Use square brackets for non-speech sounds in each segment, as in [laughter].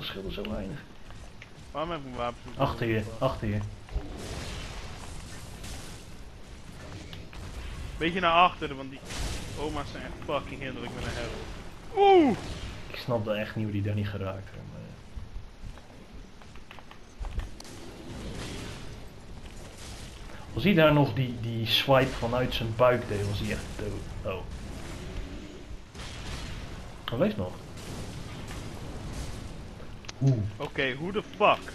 dat scheelde zo weinig. Waarom heb ik een wapen? Achter je, achter je. Beetje naar achteren, want die oma's zijn echt fucking hinderlijk met een herald. Oeh! Ik snapte echt niet hoe die daar niet geraakt werd. Maar... Als hij daar nog die, die swipe vanuit zijn buik deed, was hij echt dood. Oh. Leeft nog. Oké, hoe de fuck?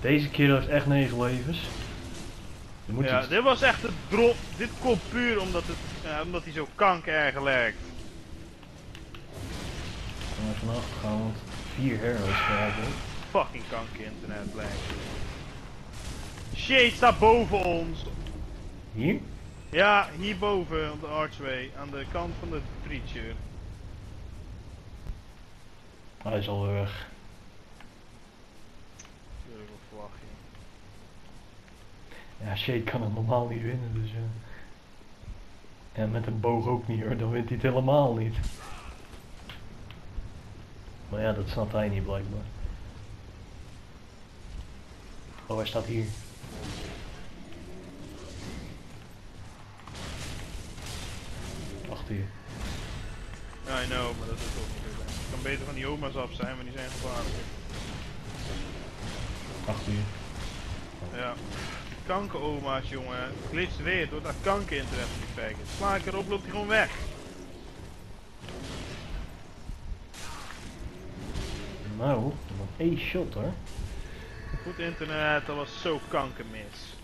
Deze keer heeft echt 9 levens. Moet Ja, iets- dit was echt een drop. Dit komt puur omdat, het, ja, omdat hij zo kanker erg lijkt. Gaan we vanaf gaan, want vier heroes krijgen. Fucking kanker internet lijkt. Shade staat boven ons. Hier? Ja, hierboven op de archway, aan de kant van de preacher. Hij is al weg. Ja, Shade kan het normaal niet winnen, dus ja. En met een boog ook niet hoor, dan wint hij het helemaal niet. Maar ja, dat snapt hij niet blijkbaar. Oh, hij staat hier. Achter je. Ja, I know, maar dat is ook niet zo. Je kan beter van die oma's af zijn, want die zijn gevaarlijk. Achter je. Ja. Kanker-oma's, jongen. Glitst weer door dat kanker-internet van die faggot. Sla ik erop, loopt hij gewoon weg. Nou, nog één shot hoor. Goed internet, dat was zo kankermis.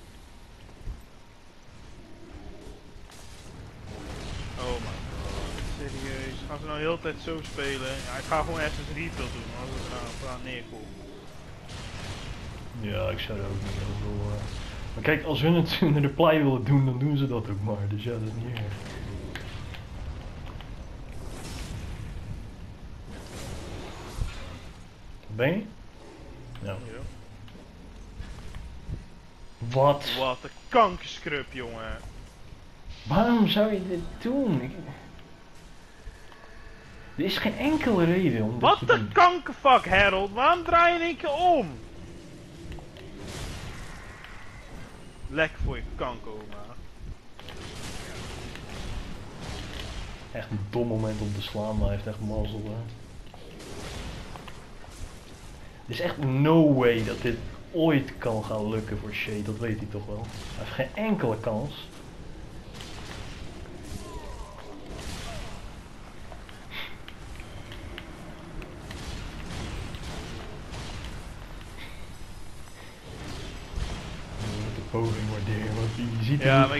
Gaan ze nou de hele tijd zo spelen? Ja, ik ga gewoon even een refill doen als het nou neerkomt. Ja, ik zou er ook niet heel veel... Maar kijk, als hun het [laughs] in de reply willen doen, dan doen ze dat ook maar. Dus ja, dat is niet erg. Ben je? Ja. Ja. Wat? Wat een kankerscrub, jongen. Waarom zou je dit doen? Ik- Er is geen enkele reden om Wat doen. een kankerfuck, Harold. Waarom draai je in één keer om? Lekker voor je kankeroma. Echt een dom moment om te slaan, maar hij heeft echt mazzel. Hè. Er is echt no way dat dit ooit kan gaan lukken voor Shade, dat weet hij toch wel. Hij heeft geen enkele kans.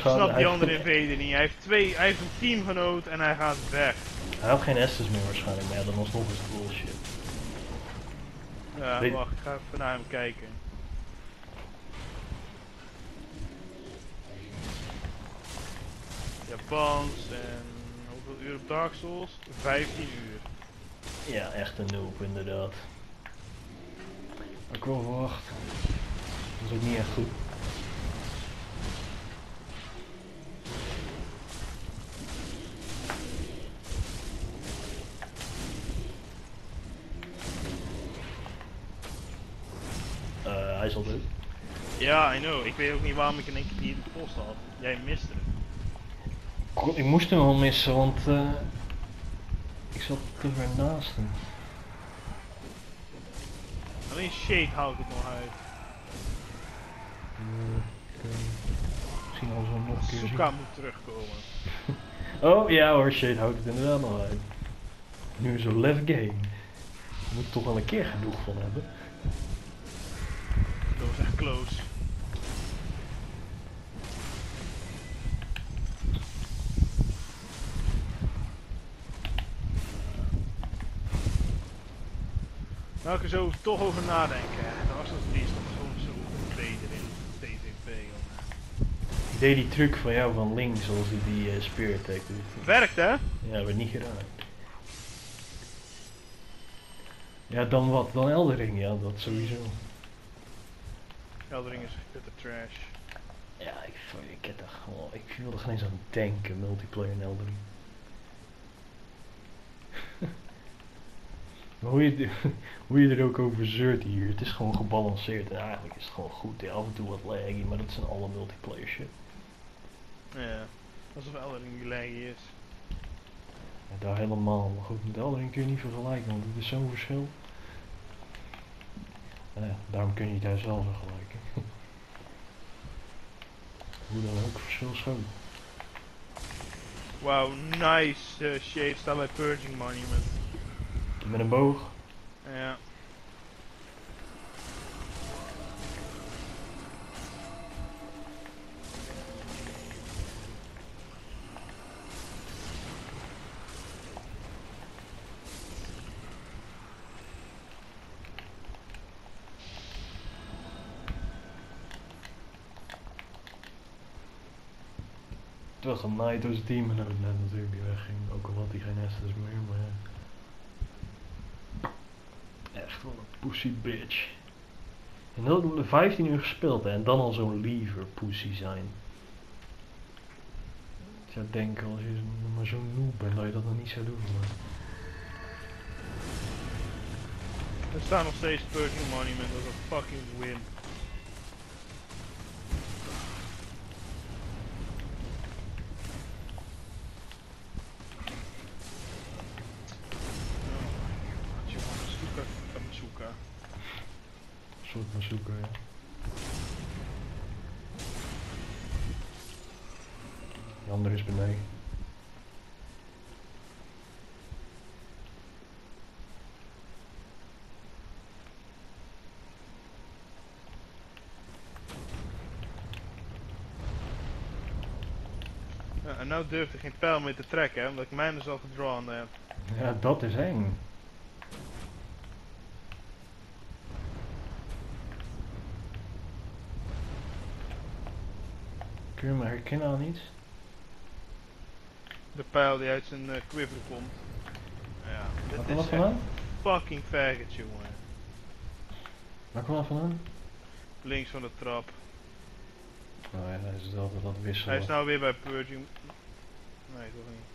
Ik snap die heeft- andere invader niet. Hij heeft twee, hij heeft een teamgenoot en hij gaat weg. Hij had geen Estes meer waarschijnlijk, maar ja, dan alsnog is het bullshit. Ja, Weet- wacht, ik ga even naar hem kijken. Japans en hoeveel uur op Dark Souls? 15 uur. Ja, echt een noob inderdaad. Maar ik wel verwacht. Dat is ook niet echt goed. Is al. Ja, I know. Ik weet ook niet waarom ik in één keer die in de post had. Jij miste hem. Ik- Ik moest hem wel missen, want eh, ik zat te ver naast hem. Alleen Shade houdt het nog uit. Eh, oké. Misschien als we hem nog een keer zien. Suka moet terugkomen. [laughs] Oh ja hoor, shit houdt het inderdaad nog uit. Nu zo'n left game. Moet er toch wel een keer genoeg van hebben. Dat was echt close. Nou, ik er zo toch over nadenken. hè. De Arsenal verlies toch gewoon zo beter in TTP. Ik deed die truc van jou van links, zoals hij die eh spear attack doet. Werkt hè? Ja, werd niet geraakt. Ja, dan wat? Dan Eldering, ja, dat sowieso. Eldering is bitter trash. Ja, ik, ik, heb er gewoon, ik wil er geen eens aan denken, multiplayer in Elden Maar hoe je, [laughs] hoe je er ook over zeurt hier, het is gewoon gebalanceerd en eigenlijk is het gewoon goed. Ja, af en toe wat laggy, maar dat zijn alle multiplayer shit. Ja, alsof Elden Ring laggy is. Ja, daar helemaal, maar goed, met Elden Ring kun je niet vergelijken, want het is zo'n verschil. Nou ja, daarom kun je het juist wel vergelijken. [laughs] hoe dan ook, verschil schoon. Wauw, nice uh, shade staat bij Purging Monument. Met een boog. Ja. Het was een Naito's team en natuurlijk die wegging. Ook al had hij geen Estes meer, maar ja. Een pussy bitch. En dat we 15 uur gespeeld en dan al zo'n liever pussy zijn. Ik zou denken als je maar zo'n noob bent dat je dat nog niet zou doen. Maar... Er staat nog steeds Purging Monument, dat een fucking win. Matsuka, Matsuka. Een soort maar zoeken, ja. De andere is beneden. Ja, en nou durf ik geen pijl meer te trekken, hè, omdat ik mijn dus al gedrawn heb. Ja, dat is eng. Kun je me herkennen aan iets? De pijl die uit zijn eh, quiver komt. Ja, dit is vandaan? fucking faggot, jongen. Waar kwam dat vandaan? Links van de trap. Nou ja, hij is altijd wat wisselen. Hij is nou weer bij Purging. Nee, toch niet.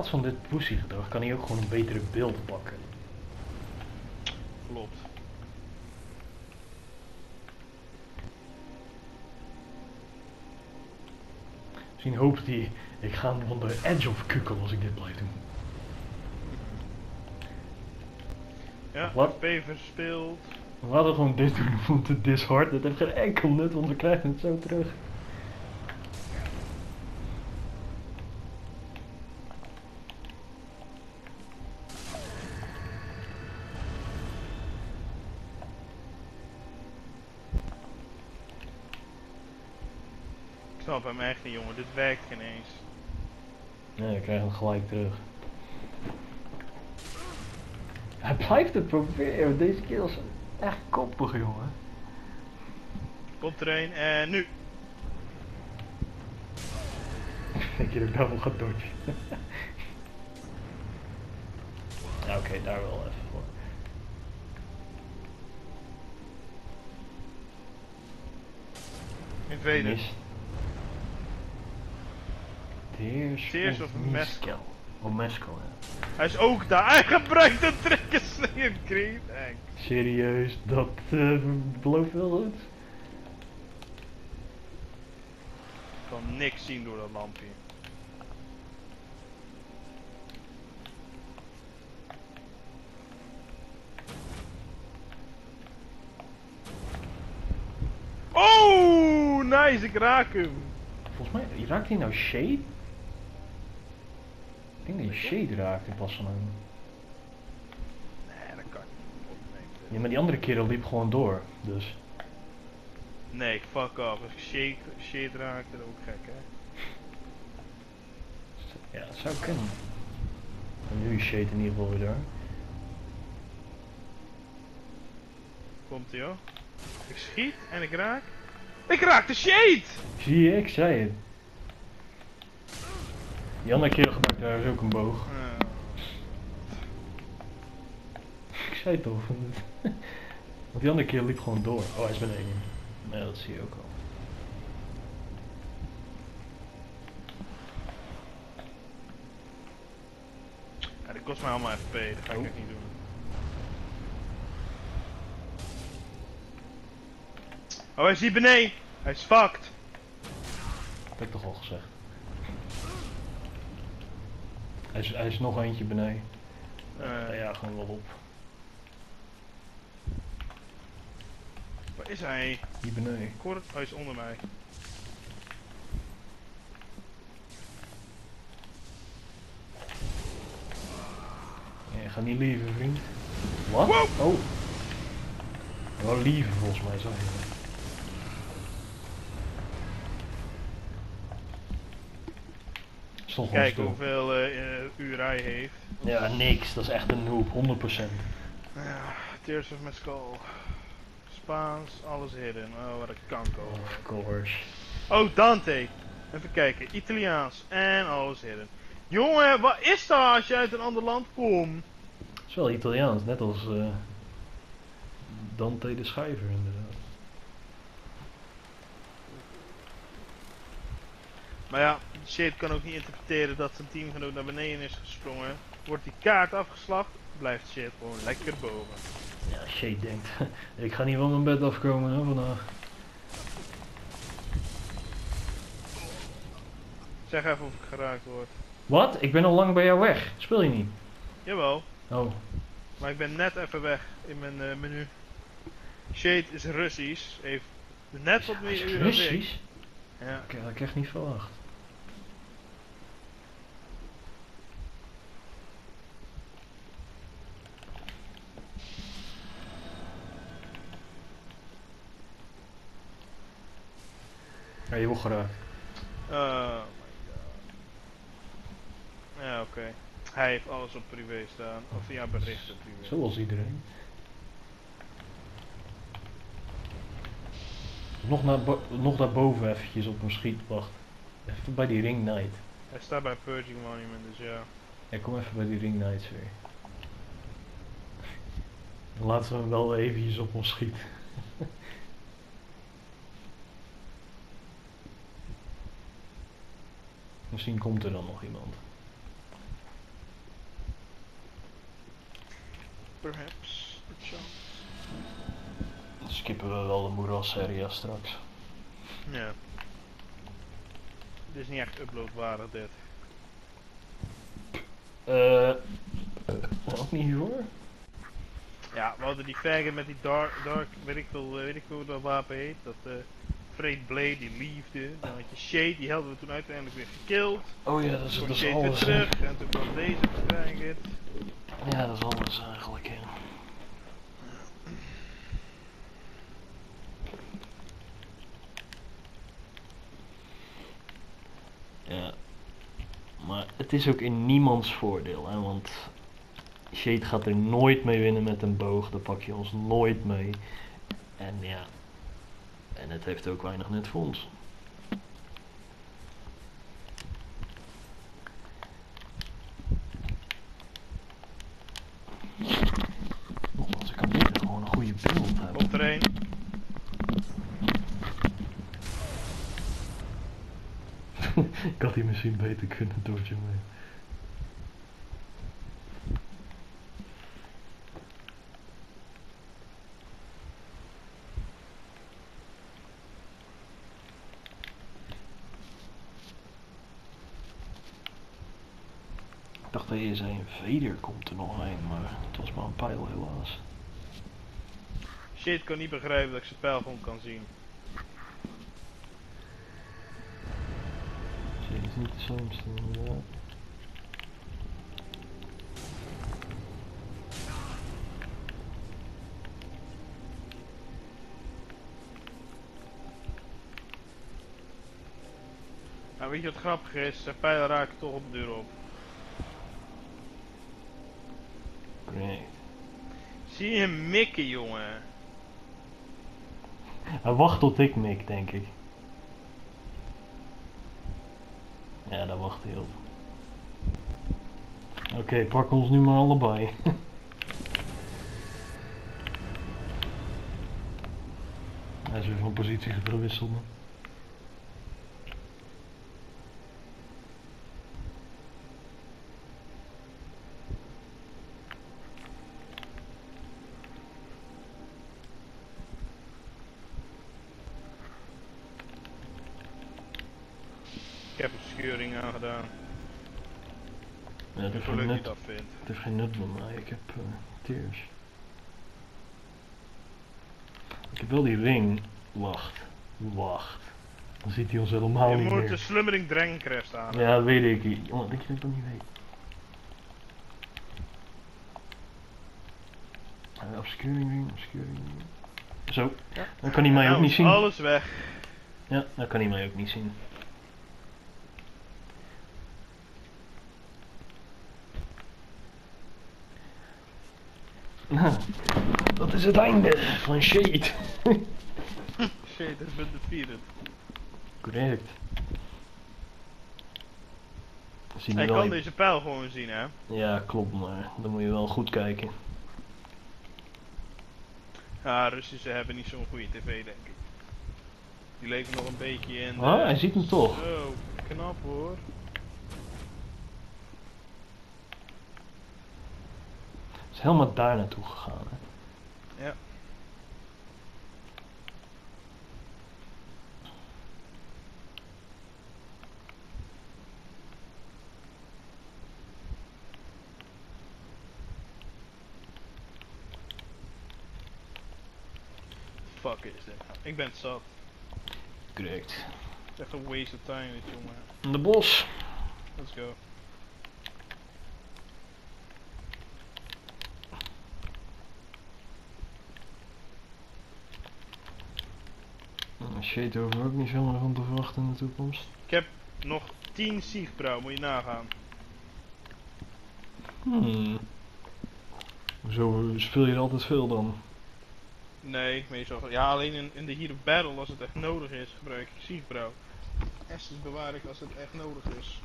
Plaats van dit pussy gedrag kan hij ook gewoon een betere beeld pakken. Klopt. Misschien hoopt hij, ik ga hem de edge of kukken als ik dit blijf doen. Ja, Wat? FP verspeeld. We hadden gewoon dit doen om te dishard. Dat heeft geen enkel nut, want we krijgen het zo terug. Hem jongen. Dit werkt geen eens. Nee, we krijgen het gelijk terug. Hij blijft het proberen. Deze kerel is echt koppig, jongen. Komt er een en nu. Denk je dat ik daar wel ga dodgen? [laughs] ja, oké, daar wel even voor. In tweede. Mist. Tears, Tears of, of Mescal. Oh, Mescal, ja. Hij is ook daar. [laughs] Hij gebruikt een trekker Slayer Creed. Eng. Serieus, dat eh, belooft wel goed. Ik kan niks zien door dat lampje. Oh, nice, ik raak hem. Volgens mij, raakt hij nou Shade? Denk dat je Shade raakt in plaats van hem. Nee, dat kan niet. Ja, maar die andere kerel liep gewoon door, dus. Nee, fuck off. Als ik shade, shade raak, dat is ook gek, hè. Ja, dat zou kunnen. En nu is Shade in ieder geval weer daar. Komt ie hoor. Ik schiet en ik raak. Ik raak de shade! Zie je, ik zei het. Die andere keer gebruikte daar is ook een boog. Ik zei het toch. [laughs] Want die andere keer liep gewoon door. Oh, hij is beneden. Nee, dat zie je ook al. ja, die kost mij allemaal FP, dat ga ik Oh. echt niet doen. Oh, hij is hier beneden! Hij is fucked! Dat heb ik toch al gezegd. Hij is, hij is nog eentje beneden. Eh, ja, gewoon wel op. Waar is hij? Hier beneden. Ik hoor het. Oh, hij is onder mij. Ja, ga niet lieven, vriend. Wat? Wow! Oh. Wel lieven volgens mij, zei je. Gewoon Kijk hoeveel eh, eh, uur hij heeft. Ja, niks. Dat is echt een noob. 100%. Ja, Tears of my Skull. Spaans, alles hidden. Oh, wat een kanko. Of course. Oh, Dante. Even kijken. Italiaans. En alles hidden. Jongen, wat is dat als je uit een ander land komt? Het is wel Italiaans, net als eh, Dante de Schrijver inderdaad. Maar ja, shit kan ook niet interpreteren dat zijn teamgenoot naar beneden is gesprongen. Wordt die kaart afgeslacht, blijft shit gewoon lekker boven. Ja, Shade denkt, [laughs] ik ga niet van mijn bed afkomen hè, vandaag. Zeg even of ik geraakt word. Wat? Ik ben al lang bij jou weg. Speel je niet? Jawel, Oh, maar ik ben net even weg in mijn eh, menu. Shade is Russisch, heeft net wat meer ik. Russisch? Ja. Ik had ik echt niet verwacht. Ja, je wordt geraakt. Oh my god. Ja, oké. Hij heeft alles op privé staan. Of ja, berichten privé. Zoals iedereen. Nog, naar nog daarboven eventjes op een schiet. Wacht. Even bij die Ring Knight. Hij staat bij Purging Monument, dus ja. Ja, kom even bij die Ring Knights weer. Laten we hem wel eventjes op ons schieten. Misschien komt er dan nog iemand. Perhaps. Dan skippen we wel de moeras area straks. Ja. Dit is niet echt uploadwaardig dit. Eh. ook niet hiervoor? Ja, we hadden die faggot met die dark, dark weet ik veel, weet ik veel hoe dat wapen heet. Dat eh Freight Blade, die liefde. Dan had je Shade, die hadden we toen uiteindelijk weer gekild. Oh ja, dat is, dat is alles. terug en toen kwam deze faggot. Ja, dat is alles eigenlijk. Ja. Ja. Maar het is ook in niemands voordeel, hè, want Shade gaat er nooit mee winnen met een boog, daar pak je ons nooit mee. En ja, en het heeft ook weinig nut. Nogmaals, ik kan beter gewoon een goede beeld hebben. Komt er een. ik had die misschien beter kunnen dodgen, maar... Ik een veder komt er nog een, maar het was maar een pijl helaas. Shade kan niet begrijpen dat ik zijn pijlgrond kan zien. Zie je, het is niet de slimste inderdaad. Nou, weet je wat grappig is? Zijn pijlen raken toch op de deur op. Zie je hem mikken, jongen? Hij wacht tot ik mik, denk ik. Ja, daar wacht hij op. Oké, pak ons nu maar allebei. [laughs] Hij is weer van positie gewisseld. man. Ik heb een scheuring aangedaan. Ja, het, Ik heeft geen leuk je nut, dat vindt. het heeft geen nut voor mij. Ik heb eh tears. Ik heb wel die ring. Wacht. Wacht. Dan ziet hij ons helemaal je niet moet meer. de slummering Drencrest aan. Ja, dat weet ik. Jongen, dat je dat nog niet weet. Uh, obscuring ring, obscuring ring. Zo, Ja. dan kan hij mij ook niet zien. Alles weg. Ja, dan kan hij mij ook niet zien. [laughs] Nou, dat is het einde van Shade. Shit, has been defeated. Correct. Zie je Hij wel kan je- deze pijl gewoon zien, hè? Ja, klopt, maar dan moet je wel goed kijken. Ja, Russische hebben niet zo'n goede tv, denk ik. Die leven nog een beetje in. Oh, eh, hij ziet hem toch. Zo, knap hoor. Is helemaal daar naartoe gegaan. Hè? Ja. Fuck is dit? Ik ben zat. Correct. Echt een waste of time dit jongen. In de bos. Let's go. Shade over ook niet veel meer van te verwachten in de toekomst. Ik heb nog 10 Siegbrouw, moet je nagaan. Hmm. Zo speel je er altijd veel dan. Nee, meestal. Ja, alleen in, in de hier battle als het echt nodig is, gebruik ik Siegbrouw. Estes bewaar ik als het echt nodig is.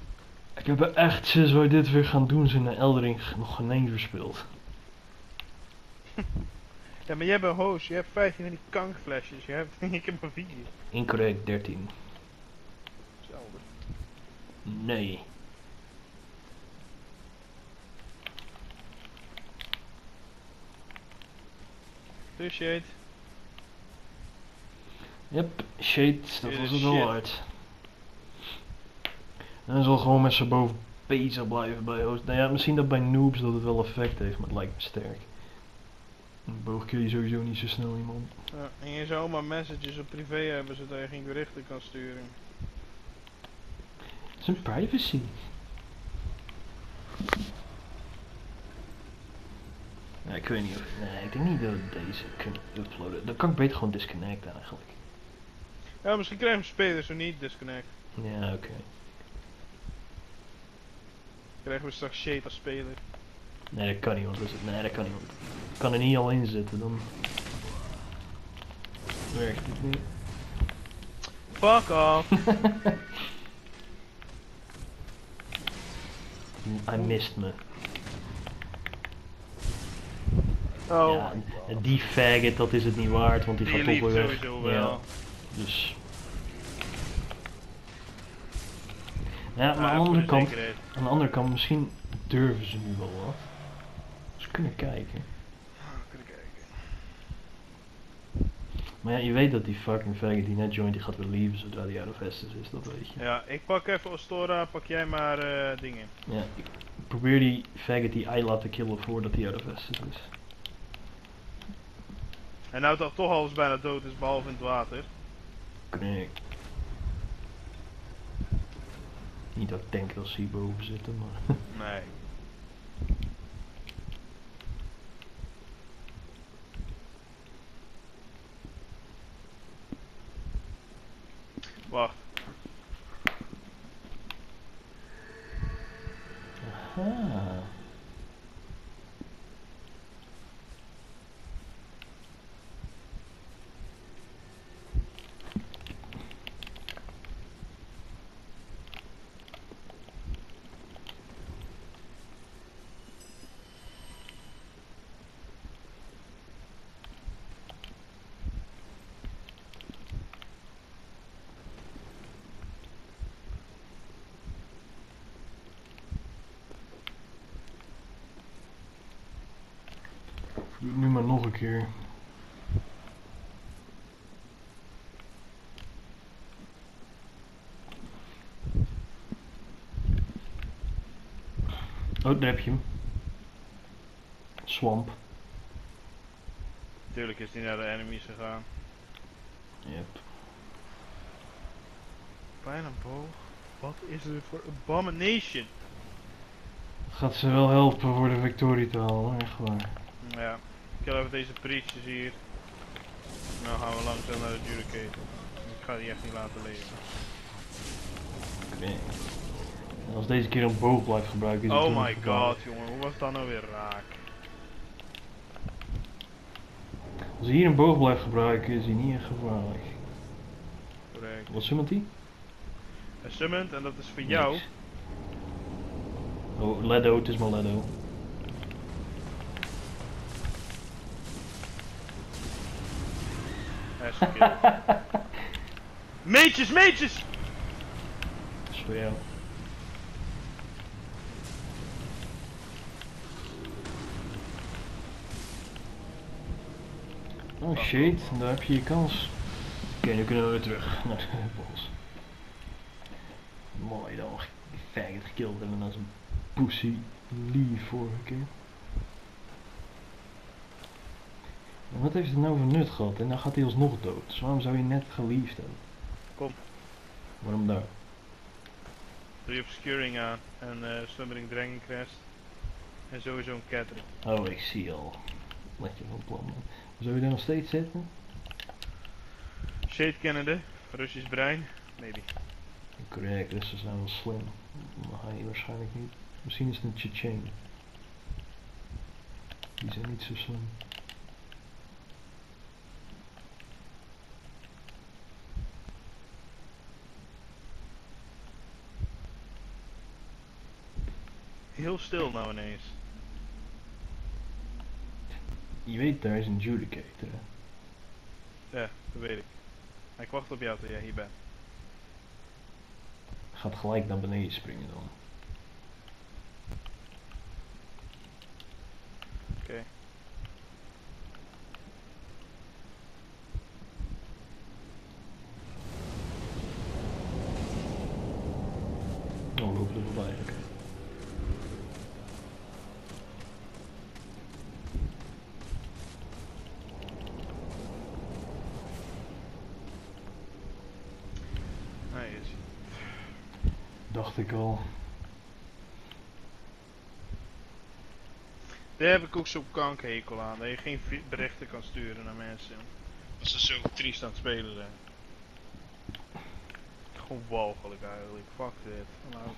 Ik heb er echt sinds wij dit weer gaan doen zijn de Eldering nog geen één verspeeld. Ja, maar jij bent host, je hebt 15 van die kankflesjes, je hebt, [laughs] ik heb maar 4. Incorrect 13. Hetzelfde. Nee. Dus shade. Yep, Shade, dat was het wel shit. waard. En hij zal gewoon met z'n boven bezig blijven bij host. Nou ja, misschien dat bij noobs dat het wel effect heeft, maar het lijkt me sterk. Een boog je sowieso niet zo snel iemand. Ja, en je zou maar messages op privé hebben zodat je geen berichten kan sturen. Het is een privacy. Ja, ik weet niet of... Nee, ik denk niet dat we deze kunnen uploaden. Dan kan ik beter gewoon disconnecten eigenlijk. Ja, misschien krijgen we spelers zo niet disconnect. Ja, oké. Krijgen we straks shade als speler. Nee, dat kan niet, want dat is het. Nee, dat kan niet, want ik kan er niet al in zitten, dan... Werkt het niet. Fuck off! [laughs] Hij mist me. Oh, ja, die faggot, dat is het niet waard, want die, die gaat toch weer weg. Ja, wel. dus... Ja, maar aan de andere de kant, aan de andere kant, misschien durven ze nu wel wat. Kunnen kijken. Kunnen kijken. Maar ja, je weet dat die fucking faggot die net joint, die gaat weer lieven zodra die out of Estus is, dat weet je. Ja, ik pak even Ostora, pak jij maar eh, dingen. Ja, ik probeer die faggot die ei laten killen voordat die out of Estus is. En nou dat toch alles bijna dood is, behalve in het water. Knik. Niet dat ik denk dat zitten, maar... [laughs] Nee. Wacht, Aha. Doe het nu keer. Oh, daar heb je hem. Swamp. Tuurlijk is hij naar de enemies gegaan. Yep. Bijna boog. Wat is er voor abomination? Gaat ze wel helpen voor de victorie te halen, echt waar. Ja, ik heb even deze preachers hier. Nou gaan we langzaam naar de Judicator. Ik ga die echt niet laten leven. Oké. Als deze keer een boog blijft gebruiken is Oh my god jongen, hoe was dat nou weer raak? Als hij hier een boog blijft gebruiken is hij niet echt gevaarlijk. Correct. Wat summont hij? Hij summoned en dat is voor jou. Oh, Ledo, het is maar Ledo. [laughs] Meetjes, meetjes! Dat. Oh shit, daar heb je je kans. Oké, nu kunnen we weer terug [laughs] naar de bos. Mooi dan, faggot gekild hebben als een pussy lief vorige keer. En wat heeft het nou voor nut gehad? En dan gaat hij alsnog dood. Dus waarom zou je net geliefd hebben? Kom. Waarom daar? Je obscuring aan en eh slumbering dragon crest. En sowieso een catering. Oh, ik zie al. Wat je van plan bent. Zou je daar nog steeds zitten? Shade kennende, Russisch brein, maybe. Correct, dus ze zijn wel slim. Maar hij waarschijnlijk niet. Misschien is het een Chechen. Die zijn niet zo slim. Heel stil nou ineens. Je weet, daar is een Judicator. Ja, dat weet ik. Ik wacht op jou tot jij hier bent. Gaat gelijk naar beneden springen dan. Oké. Oh, we lopen er voorbij, oké. Hij is. Dacht ik al. Daar heb ik ook zo'n kankerhekel aan. Dat je geen berichten kan sturen naar mensen. Als ze zo triest aan het spelen zijn. Gewoon walgelijk eigenlijk. Fuck dit. Nou,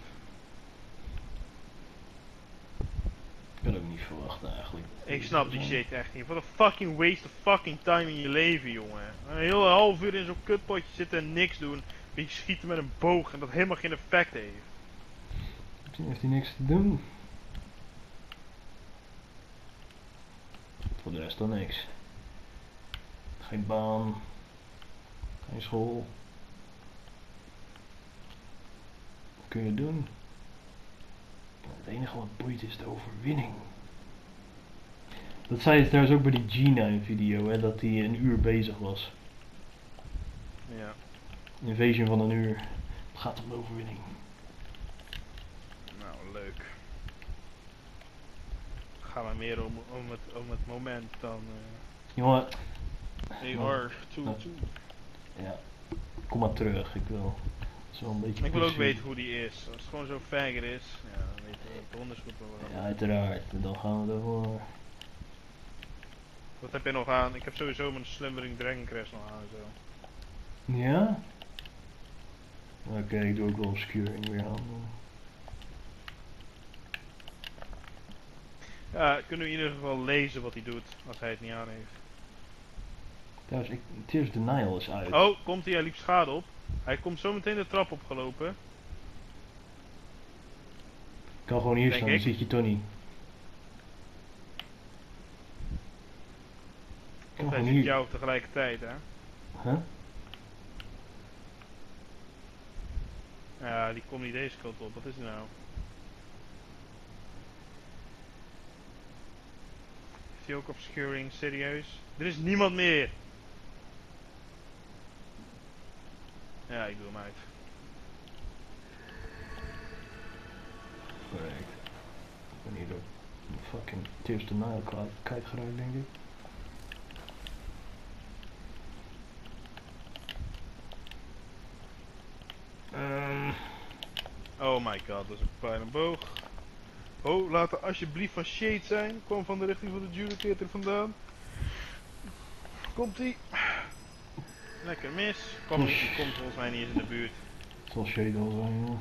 Ik had ook niet verwacht eigenlijk. ik snap die shit echt niet. Wat een fucking waste of fucking time in je leven, jongen. Een hele half uur in zo'n kutpotje zitten en niks doen. Beetje schieten met een boog en dat helemaal geen effect heeft. Misschien heeft hij niks te doen. Voor de rest dan niks. Geen baan. Geen school. Wat kun je doen? Het enige wat boeit is de overwinning. Dat zei je trouwens ook bij die Gina video, hè, dat hij een uur bezig was. Ja. Invasion van een uur. Het gaat om de overwinning. Nou, leuk. Ga maar meer om, om, het, om het moment dan. Jongen, Uh, Nou, AR 2 nou. 2. ja. Kom maar terug, ik wil. Wel een beetje Ik wil ook weten hoe die is. Als het gewoon zo fagger is, ja, dan weet je het onderzoek wel. Ja, uiteraard. Dan gaan we ervoor. Wat heb je nog aan? Ik heb sowieso mijn Slumbering Dragon Crest nog aan zo. Ja? Oké, ik doe ook wel obscuring weer aan. Ja, kunnen we in ieder geval lezen wat hij doet als hij het niet aan heeft. Trouwens, ik, Tears Denial is uit. Oh, komt hij? Hij liep schade op. Hij komt zo meteen de trap opgelopen. Ik kan gewoon hier Denk staan, dan zit je Of hij ziet hier. jou tegelijkertijd, hè? Huh? Ja, die komt niet deze kant op. Wat is er nou? Hij ook obscuring, serieus? Er is niemand meer! Ja, ik doe hem uit. Correct. Ik ben hier door fucking Tears to Nile kwijt, kwijtgeraakt, denk ik. Ehm, Oh my god, dat is een pijl en boog. Oh, laat er alsjeblieft van Shade zijn. Kwam van de richting van de Judicator vandaan. Komt ie. Lekker mis. Kom, die komt volgens mij niet eens in de buurt. Zoals Shade al zei, ja.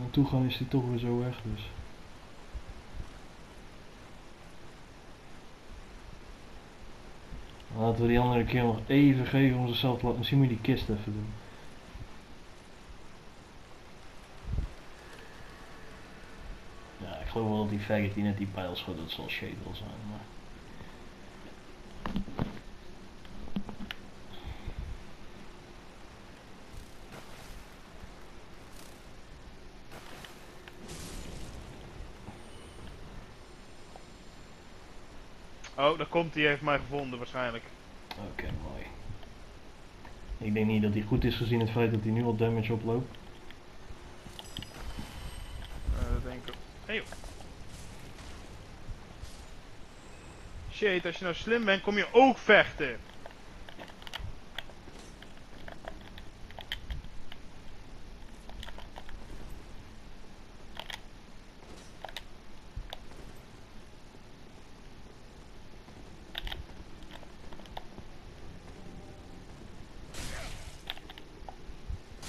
Naartoe gaan is hij toch weer zo weg, dus. Laten we die andere keer nog even geven om zichzelf te laten zien. Moet je die kist even doen. Ja, ik geloof wel dat die faggot die net die pijl schoot, dat zal Shade wel zijn, maar... Oh, daar komt hij, heeft mij gevonden waarschijnlijk. Oké, mooi. Ik denk niet dat hij goed is gezien het feit dat hij nu al damage oploopt. Eh, dat denk ik. Hey joh. Shit, als je nou slim bent, kom je ook vechten.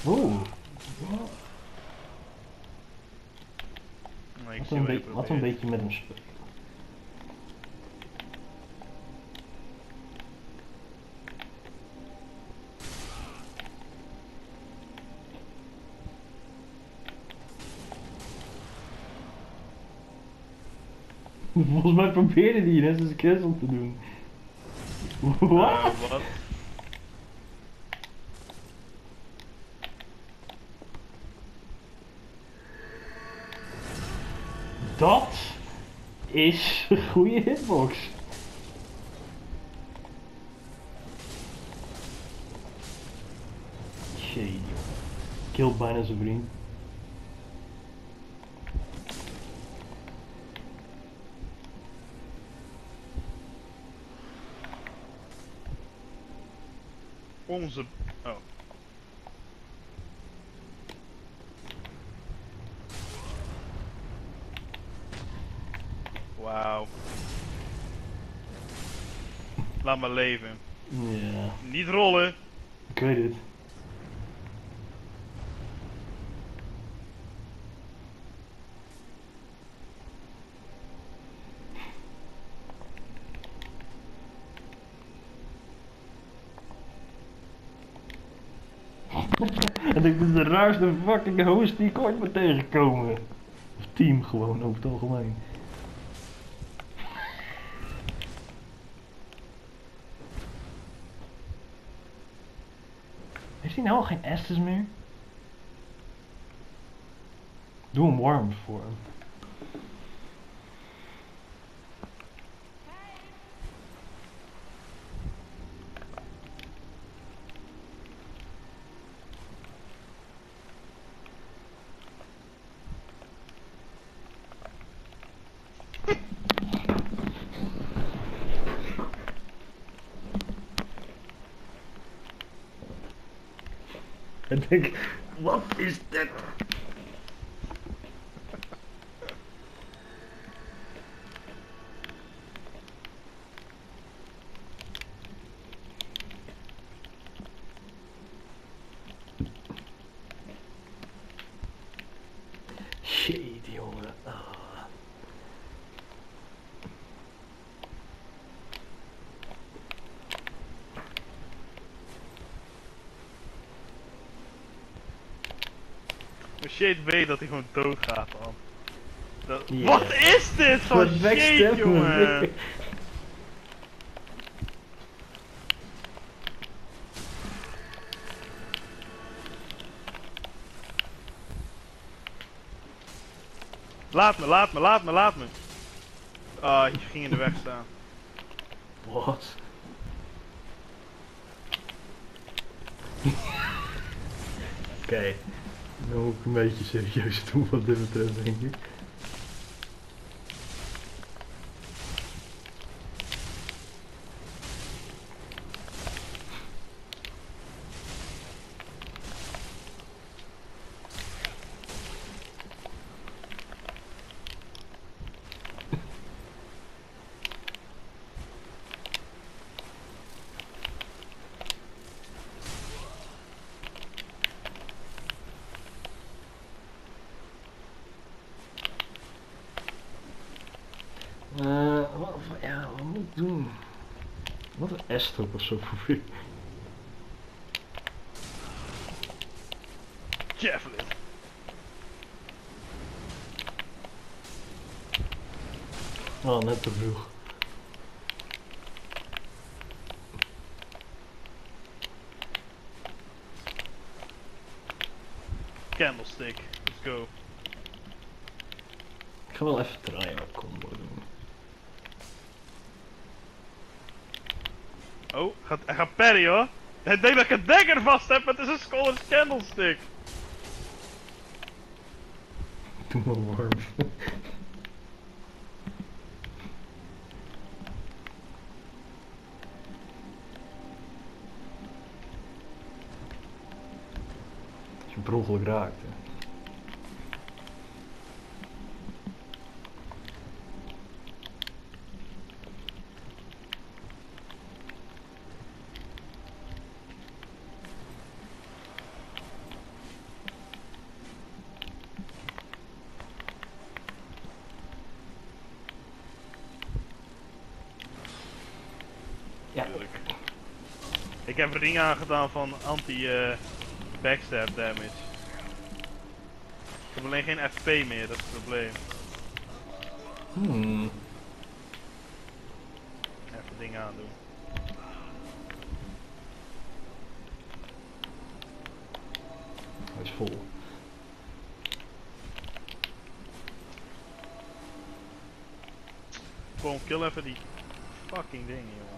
Oeh, ik wat een, wat een beetje met hem spelen. Volgens mij probeerde hij net zijn kessel te doen. Wat? Wat? Dat is een goede hitbox. Joh. Kilt bijna zijn vriend. Onze. Oh. Wauw. Laat maar leven. Ja, Niet rollen. ik weet het. En dit de fucking host die ik ooit ben tegengekomen. Of team gewoon over het algemeen. Heeft hij nou al geen Estes meer? Doe een warm voor hem. En denk, wat is dit? Shit, jongen. Ah. Shade weet dat hij gewoon doodgaat man. Dat... Ja. Wat is dit Wat shit jongen? Laat me, laat me, laat me, laat me. Ah, je ging in de weg staan. Wat? [laughs] Oké, ik een beetje serieus [laughs] doen wat dit betreft, denk ik. Eh, wat, wat- ja, wat moet ik doen? Wat een S-strook of zo voor Javelin. Oh, net te vroeg. Candlestick. Let's go. Ik ga wel even try-out combo doen. Oh, parry hoor. Hij denkt dat ik een dagger vast heb, maar het is een Scholar's Candlestick. Doe maar warm. Als je per ongeluk raakt. hè. Ja, Tuurlijk. Ik heb ring aangedaan van anti-backstab damage. Ik heb alleen geen FP meer, dat is het probleem. hmm. Even dingen aandoen. Hij is vol. Gewoon kill even die fucking dingen, jongen.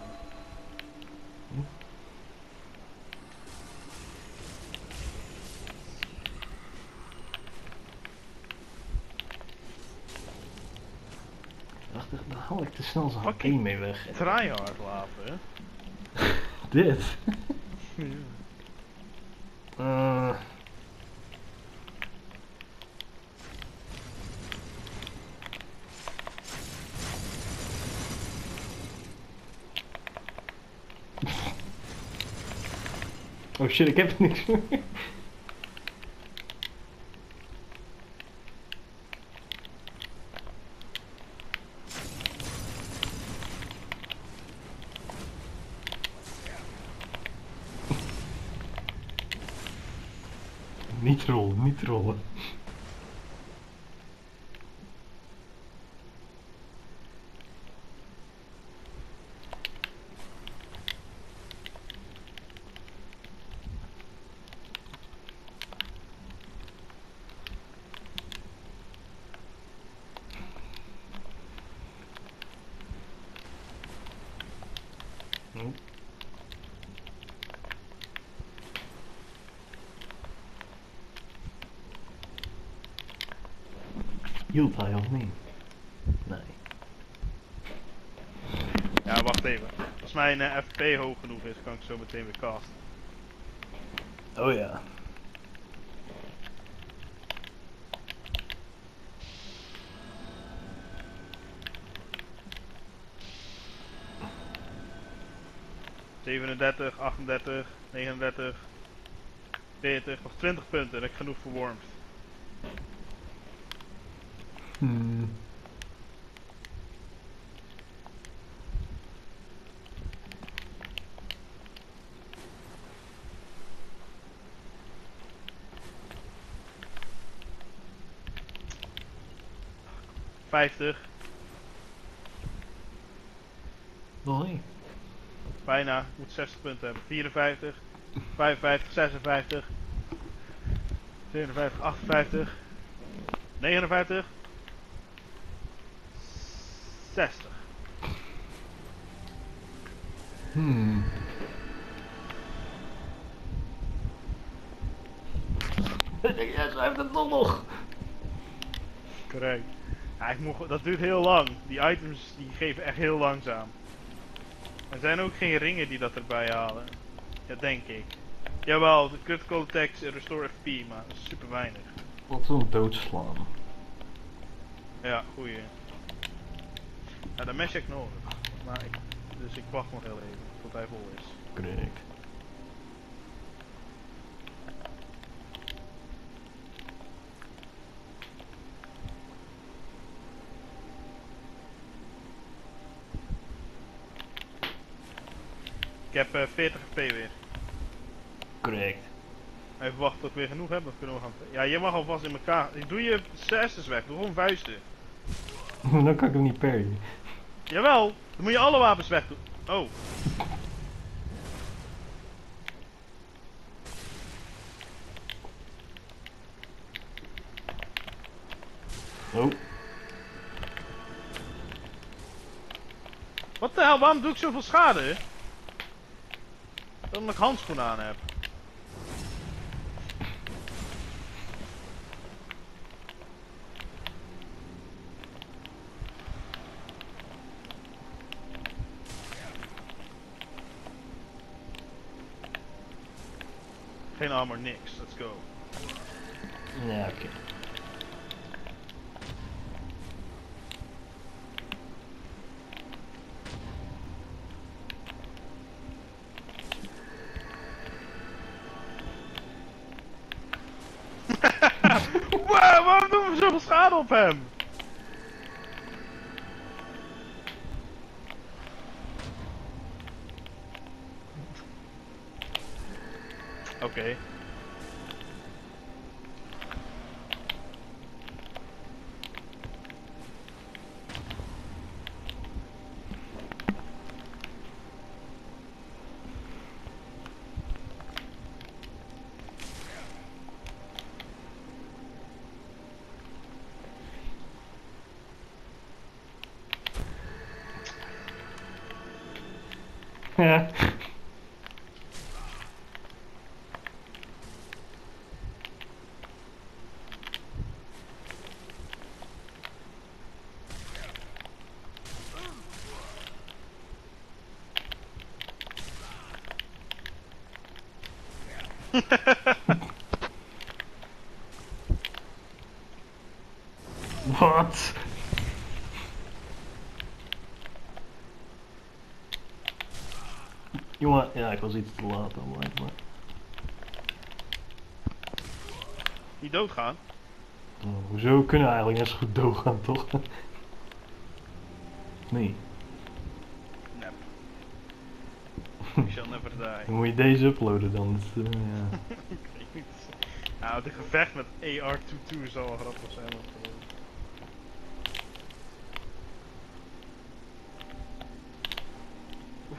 Wacht, dan haal ik te snel zijn Fucking mee weg. Tryhard laten, hè? [laughs] Dit? [laughs] Eh, [laughs] Oh shit, ik heb niks meer. Niet rollen, niet rollen. Hield hij of niet? Nee. Ja, wacht even. Als mijn eh, FP hoog genoeg is, kan ik zo meteen weer casten. Oh ja. Zevenendertig, 38, 39, 40, nog 20 punten. Heb ik genoeg voor 50. Mooi. Bijna, ik moet 60 punten hebben. 54, 55, 56, 57, 58, 59, 60. Hmm. [laughs] Jij schrijft het nog. Correct. Ja, ik moet, dat duurt heel lang. Die items die geven echt heel langzaam. Er zijn ook geen ringen die dat erbij halen. Ja, denk ik. Jawel, de critical attacks en restore FP, maar dat is super weinig. Wat zo'n doodslaan. Ja, goeie. Ja, de mesh heb ik nodig. Maar ik, dus ik wacht nog heel even tot hij vol is. Correct. Heb eh, 40 FP weer. Correct. Even wachten tot ik weer genoeg heb, dan kunnen we gaan... Ja, je mag alvast in elkaar... Doe je zesdes weg, doe gewoon vuisten. [laughs] Dan kan ik hem niet parryen. Jawel, dan moet je alle wapens weg doen. Oh. Oh. Wat de hel, waarom doe ik zoveel schade? Omdat ik handschoenen aan heb. Geen armor, niks. Let's go. Ja, oké. We zoveel schade op hem? Oké. Ja. Wat? Jongen, ja, ik was iets te laat dan lijkt me. Die doodgaan? Oh, hoezo kunnen we eigenlijk net zo goed doorgaan, toch? Nee. Nep. [laughs] Ik never die. Dan moet je deze uploaden dan. Eh, ja. [laughs] Ik weet niet. Nou, de gevecht met AR-22 zal wel grappig zijn.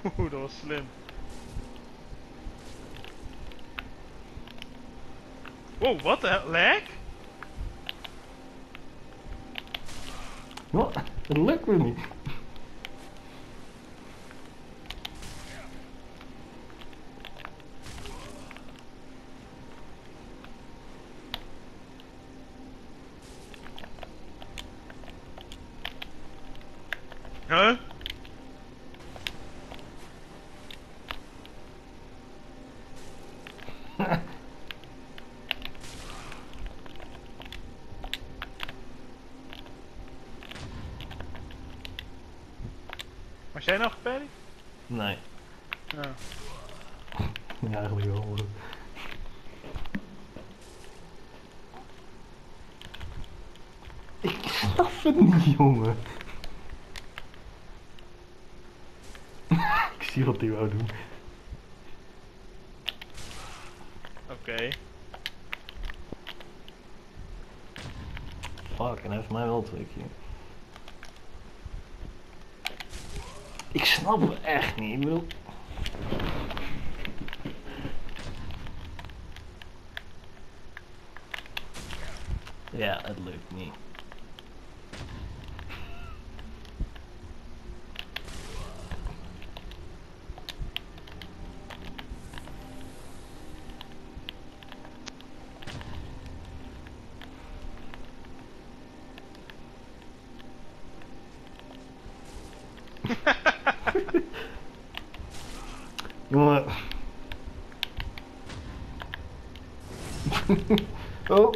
Want, eh, Oeh, dat was slim. Wow, wat de hel? Lag? Wat? Het lukt me niet. Huh? Jij nog geperkt? Nee. Ja. [laughs] Ja, eigenlijk wel. hoor. Ik snap het niet, jongen. [laughs] ik zie wat hij wou doen. Oké. Fuck, en hij heeft mij wel twee keer. Ik snap het echt niet. Ik bedoel... Ja, het lukt niet. Jongen. oh.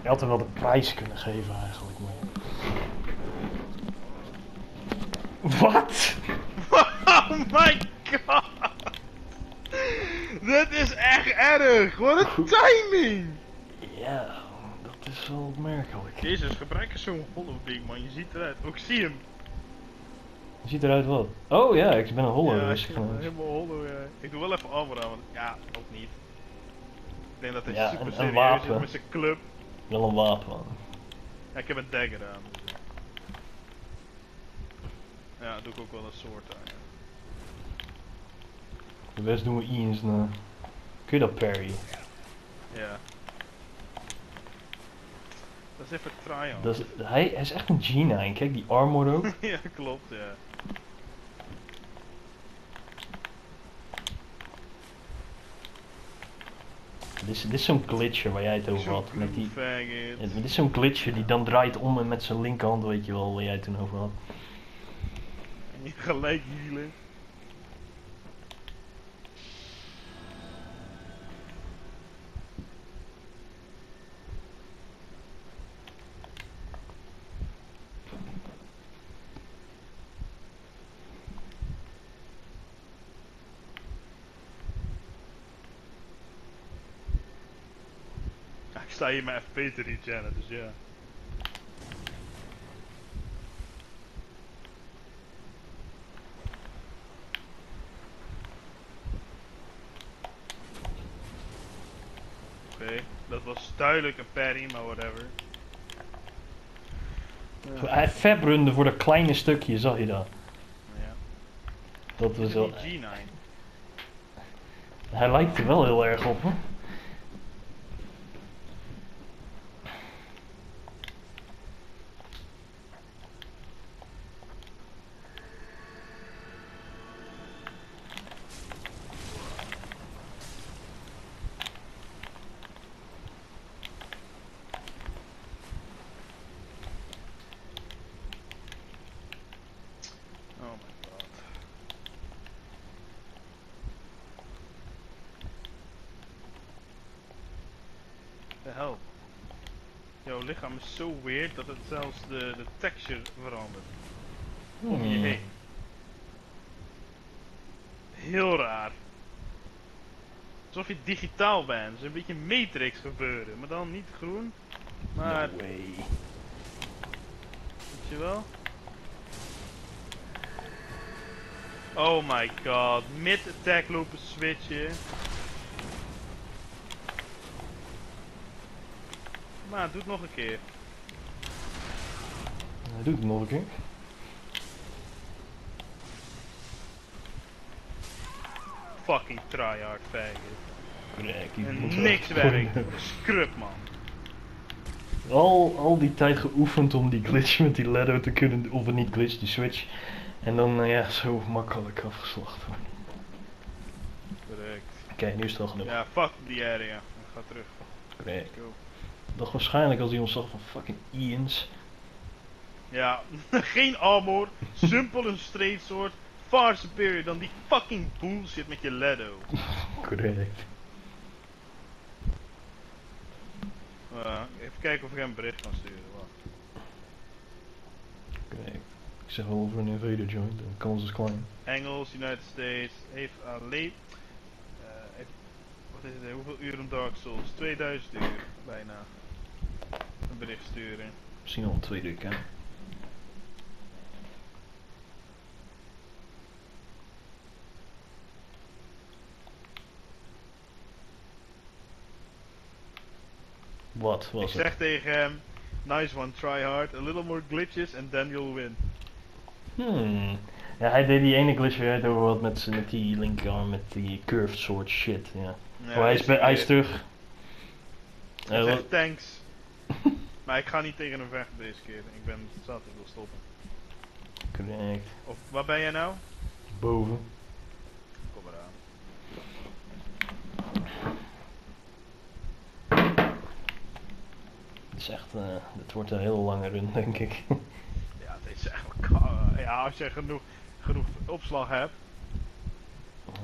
Je had hem wel de prijs kunnen geven eigenlijk, maar... Wat? [laughs] Oh my god! Dit is echt erg! Wat een timing! Ja, dat is wel opmerkelijk. Jezus, gebruik eens zo'n hollow ding man, je ziet eruit. Ook zie hem. Je ziet eruit wat? Oh ja, ik ben een hollow. ja, dus ik ben helemaal hollow. Ja. Ik doe wel even armor aan, want ja, ook niet. Ik denk dat hij Ja, super serieus is met zijn club. Wel een wapen. Ja, ik heb een dagger aan. dus, ja. Doe ik ook wel een soort aan. Ja. De rest doen we Ian's na. Kun je dat parry? ja. Dat is even try on. Dat is, hij, hij is echt een G9. Kijk die armor ook. [laughs] ja, klopt, ja. Dit is, dit is zo'n glitcher waar jij het over had. Met die, dit is zo'n glitcher die dan draait om en met zijn linkerhand, weet je wel, waar jij het toen over had. En je gelijk healen. Sta hier mijn FP te regenen, dus ja. Oké, dat was duidelijk een parry, maar whatever. Hij fabrunde voor dat kleine stukje, zag je dat? Ja. Dat was wel, niet G9? hij lijkt er wel heel erg op, hè? Oh my god. De hel. Jouw lichaam is zo weird dat het zelfs de, de texture verandert. Om je Hmm. heen. Heel raar. Alsof je digitaal bent. Is een beetje Matrix gebeuren. Maar dan niet groen. Maar, No weet je wel? Oh my god. Mid attack lopen switchen. Maar doe het nog een keer. Hij doet het nog een keer. Fucking tryhard faggot. Niks werkt. Scrub man. Al, al die tijd geoefend om die glitch met die ladder te kunnen, of niet glitch, die switch. En dan, eh, ja, zo makkelijk afgeslacht worden. Correct. Oké, nu is het wel genoeg. Ja, fuck die area. Ik ga terug. Correct. Go. Doch waarschijnlijk als hij ons zag van fucking Ian's. Ja, [laughs] geen armor, simpel een straight sword, far superior dan die fucking bullshit met je Ledo. [laughs] Correct. Uh, even kijken of ik hem een bericht kan sturen. Wacht. Correct. Ik zeg wel over een invader joint, de kans is klein. Engels, United States, heeft alleen. eh, heeft- wat is het? Hoeveel uur om Dark Souls? 2000 uur, bijna. Een bericht sturen. Misschien al een tweede keer. Wat Ik was het? zeg tegen hem: Nice one, try hard, a little more glitches and then you'll win. Hmm. Ja, hij deed die ene glitch weer over wat met, met die linkerarm, met die curved sword shit, ja. Ja, oh, hij is, hij is terug. Hij Eh, zegt thanks. Maar ik ga niet tegen hem vechten deze keer. Ik ben zat, ik wil stoppen. Correct. Of waar ben jij nou? Boven. Kom eraan. is echt, eh, dit wordt een hele lange run, [laughs] denk ik. Ja, het is echt wel ka- Ja, als je genoeg, genoeg opslag hebt.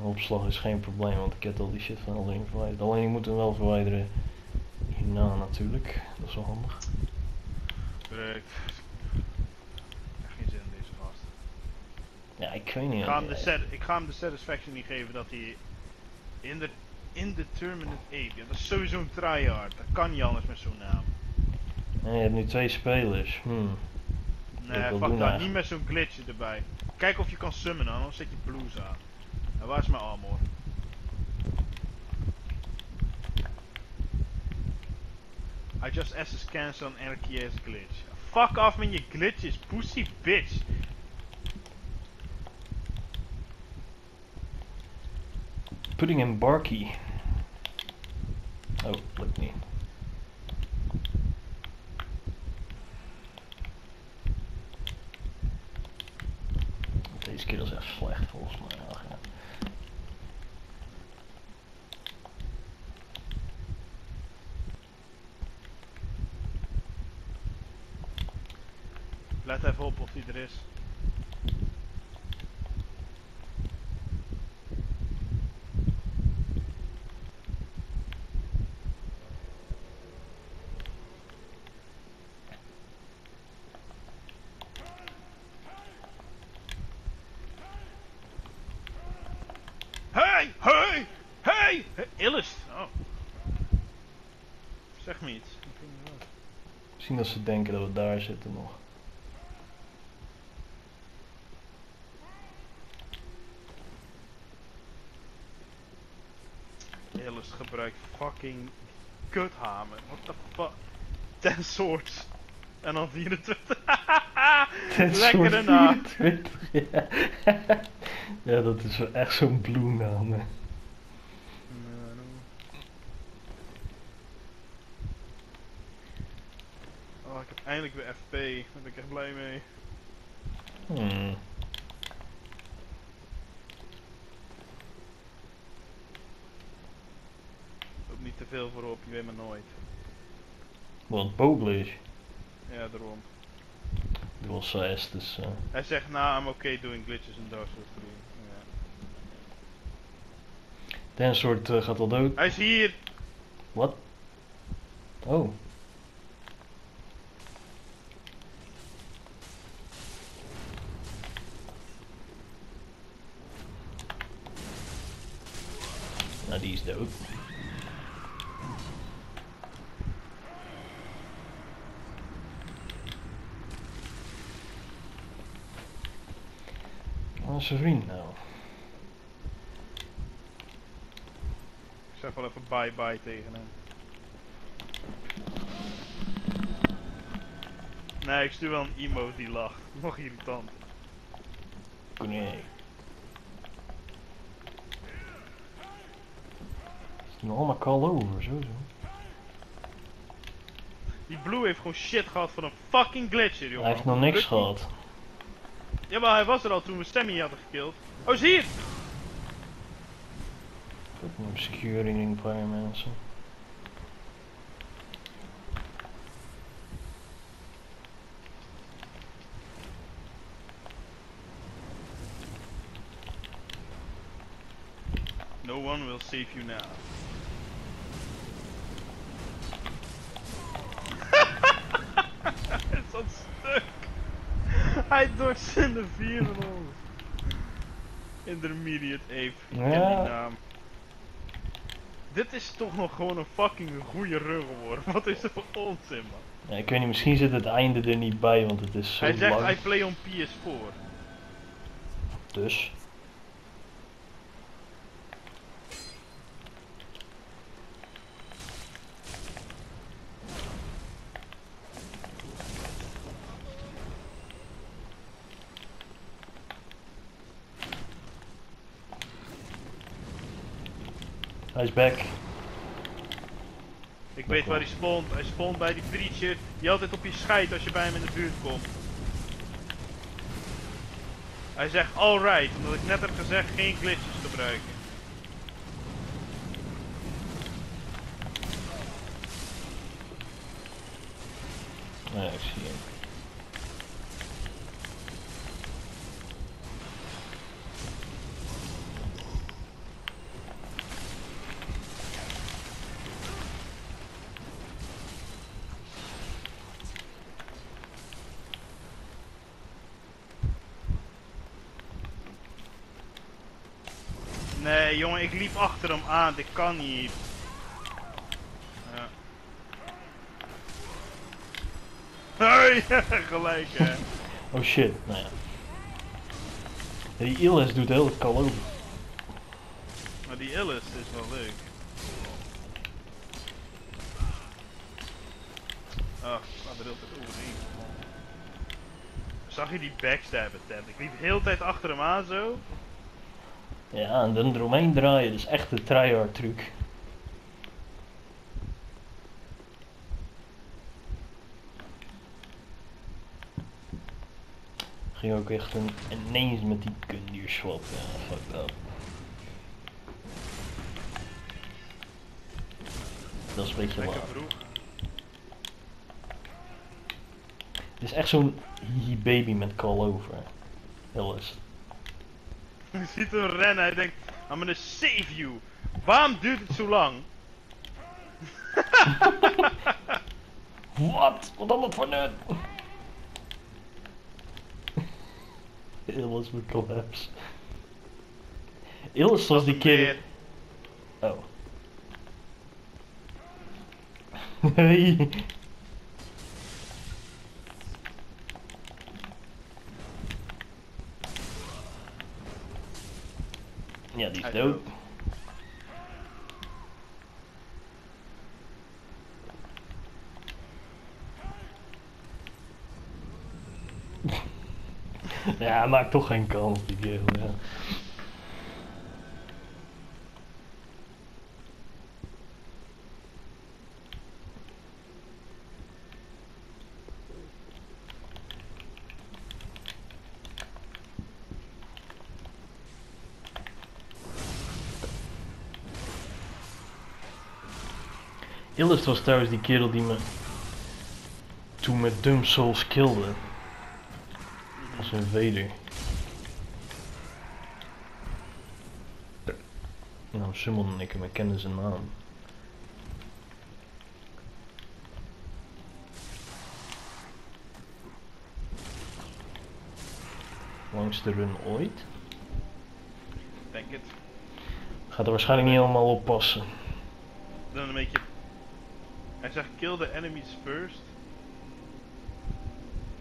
Opslag is geen probleem, want ik heb al die shit van alleen verwijderd. Alleen ik moet hem wel verwijderen hierna natuurlijk. Dat is wel handig. Echt geen zin in deze gast. Ja, ik weet niet. Ik ga, hem eh, de ik ga hem de satisfaction niet geven dat hij in de Indeterminate Ape, ja, dat is sowieso een tryhard. Dat kan niet anders met zo'n naam. nee, je hebt nu twee spelers. Hmm. Nee, fuck dat, eigenlijk. niet met zo'n glitch erbij. Kijk of je kan summonen, anders zet je blues aan. En waar is mijn armor? I just SS cancel on RKS glitch. Fuck off met je glitches, pussy bitch. Pudding en Barky. Oh, lukt me. Deze keer is echt slecht volgens mij. Even op of die er is. Hey! Hey! Hey! Illust! Oh. Zeg me iets. Misschien dat ze denken dat we daar zitten nog. Illust gebruikt fucking kuthamer. What the fuck? 10 swords. En dan 24. Lekkere naam. 24, ja. [laughs] ja, dat is wel echt zo'n blue naam. hè. Oh, ik heb eindelijk weer FP. Daar ben ik echt blij mee. Hmm. Veel voorop, je weet maar nooit. Want Boglish, Ja, daarom. die was zes, dus... eh, Hij zegt, nou, I'm okay doing glitches en dat soort dingen. Ja. Tensort eh, gaat al dood. Hij is hier! Wat? Oh. Nou, die is dood. Is zijn vriend nou? Ik zeg wel even bye bye tegen hem. Nee, ik stuur wel een emote die lacht. [laughs] Nog irritant. Nee. Is nog allemaal call over, sowieso. Die Blue heeft gewoon shit gehad van een fucking glitcher, jongen. Hij heeft nog niks gehad. Ja, maar hij was er al toen we Sammy hadden gekild. Oh, zie je? Nog securing een paar mensen. No one will save you now. Hij zat stuk. Hij dorst in de vier van ons. Intermediate Ape. Ik ken die Ja. naam. Dit is toch nog gewoon een fucking goede run geworden. Wat is er voor onzin, man? Ja, ik weet niet, misschien zit het einde er niet bij, want het is zo Hij zegt lang. I play on PS4. Dus. Hij is back. Ik weet waar hij spawnt. Hij spawnt bij die preacher die altijd op je scheidt als je bij hem in de buurt komt. Hij zegt alright, omdat ik net heb gezegd geen glitches gebruiken. Ja, ik zie hem. Nee, jongen, ik liep achter hem aan. Dit kan niet. Ja. Hoi, [laughs] gelijk hè. Oh shit, nou ja. Die Illes doet heel het. Maar die Illis is wel leuk. Ach, gaat er heel tijd overheen. Zag je die backstab attempt? Ik liep de hele tijd achter hem aan zo. Ja, en dan eromheen draaien, dat is echt de tryhard truc. Ging ook echt een, ineens met die kundier swap, ja, fuck dat. Dat is een beetje laat. vroeg. Het is echt zo'n baby met call over. Heel eens. Je ziet hem rennen, hij denkt, I'm gonna save you. Waarom duurt het zo lang? [laughs] Wat? Wat dat voor nut? [laughs] Illis met collapse. Illis zoals die keer... Oh. [laughs] Ja, maakt toch geen kans, die kerel. Ja. Illis was trouwens die kerel die me toen met Dumb Souls kilde. Als een veder. Nou, summon ik hem, ik kende zijn naam. Langste run ooit. Denk het. Gaat er waarschijnlijk niet helemaal op passen. Dan een beetje... Hij zegt kill the enemies first.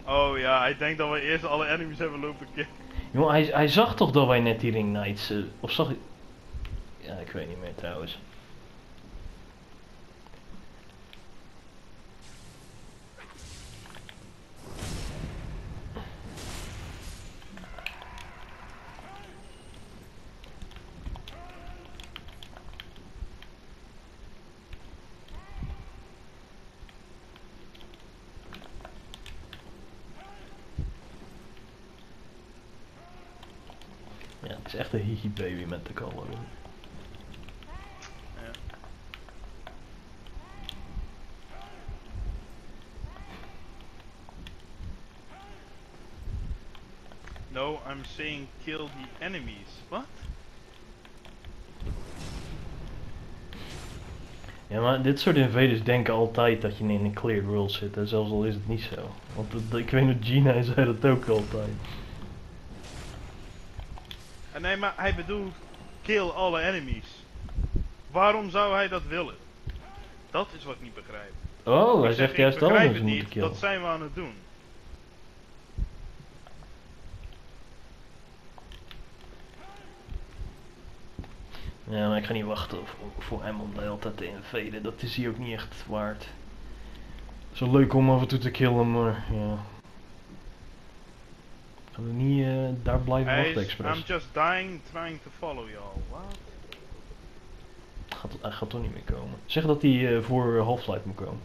Oh ja, hij denkt dat we eerst alle enemies hebben lopen killen. Jongen, hij, hij zag toch dat wij net die Ring Knights... of zag hij... Ja, ik weet niet meer trouwens. Ja, het is echt een hihi baby met de color. Ja. No, I'm saying kill the enemies. Wat? Ja, maar dit soort invaders denken altijd dat je in een cleared world zit. En zelfs al is het niet zo. Want dat- ik weet nog, Gina zei dat ook altijd. Eh, Nee, maar hij bedoelt kill alle enemies. Waarom zou hij dat willen? Dat is wat ik niet begrijp. Oh, hij zegt juist het moeten niet, killen. dat zijn we aan het doen. Ja, maar ik ga niet wachten voor, voor hem om de hele tijd te invaden. Dat is hij ook niet echt waard. Het is wel leuk om af en toe te killen, maar ja. Gaan we niet eh, daar blijven Hij wachten, is, expres. I'm just dying trying to follow y'all. What? Gaat, hij gaat toch niet meer komen. Zeg dat hij eh, voor Half-Life moet komen.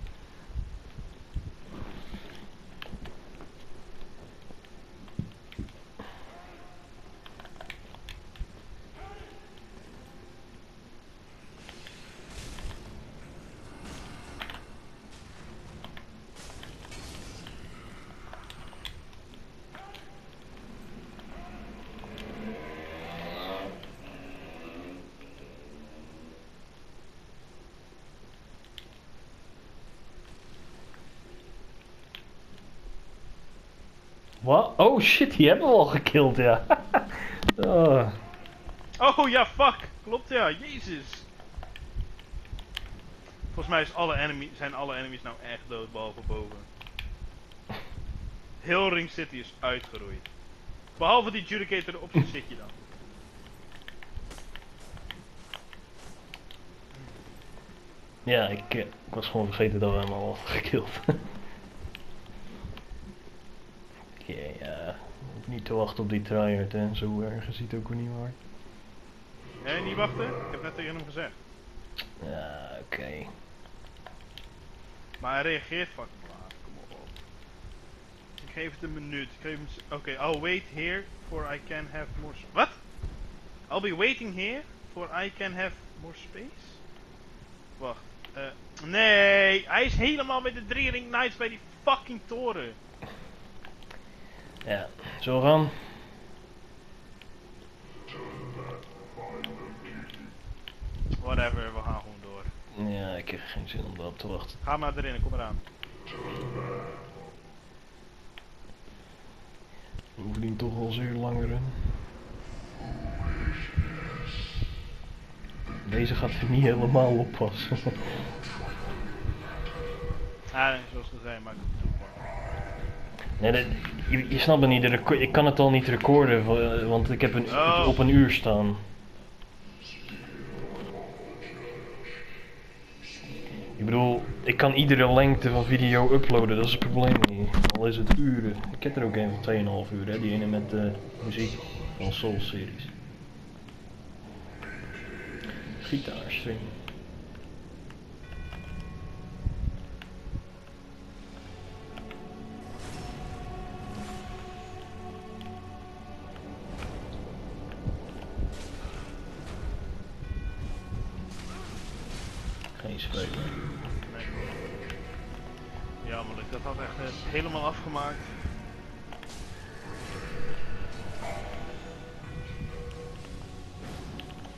Wat? Oh shit, die hebben we al gekild, ja. [laughs] oh. Oh ja, fuck. Klopt ja, jezus. Volgens mij is alle enemy, zijn alle enemies nou echt dood, behalve boven. Heel Ring City is uitgeroeid. Behalve die Judicator op zijn zitje dan. Ja, ik, eh, ik was gewoon vergeten dat we hem al hadden gekild. [laughs] Oké, ja. Hoef niet te wachten op die tryhard en zo erg is het ook weer niet waar. Nee, niet wachten? Ik heb net tegen hem gezegd. Ja, oké. Maar hij reageert fucking laat. Kom op. Ik geef het een minuut. Ik geef hem... Oké, I'll wait here for I can have more... Wat? I'll be waiting here for I can have more space? Wacht. eh, nee, hij is helemaal met de drie ring knights bij die fucking toren. Ja, zo gaan. Whatever, we gaan gewoon door. Ja, ik heb geen zin om daarop te wachten. Ga maar erin, kom eraan. We verdienen toch al zeer langer in. Deze gaat er niet helemaal oppassen. Ah, zoals gezegd, maar ik het toe voor. Nee, dat, je, je snapt het niet. de ik kan het al niet recorden, wa- want ik heb een, Oh. op een uur staan. Ik bedoel, ik kan iedere lengte van video uploaden, dat is het probleem niet. Al is het uren. Ik heb er ook een van 2,5 uur, hè, die ene met de muziek van Soul Series. Gitaarstring. Nee. Jammerlijk, dat had echt eh, helemaal afgemaakt.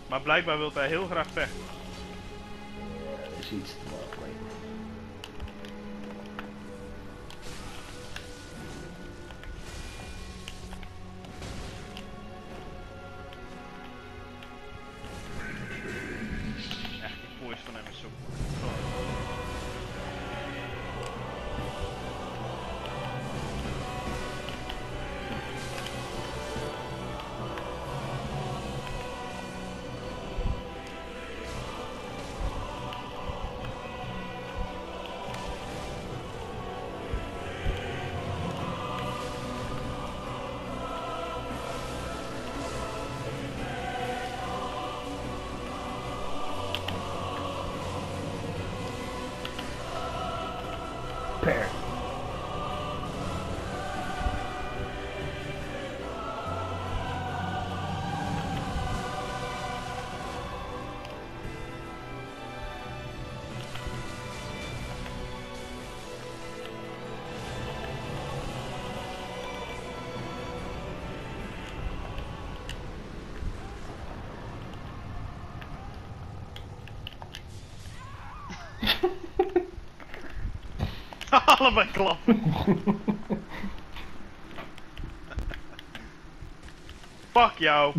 Maar blijkbaar wil hij heel graag vechten. Ja, is iets Allebei klappen. [laughs] Fuck jou.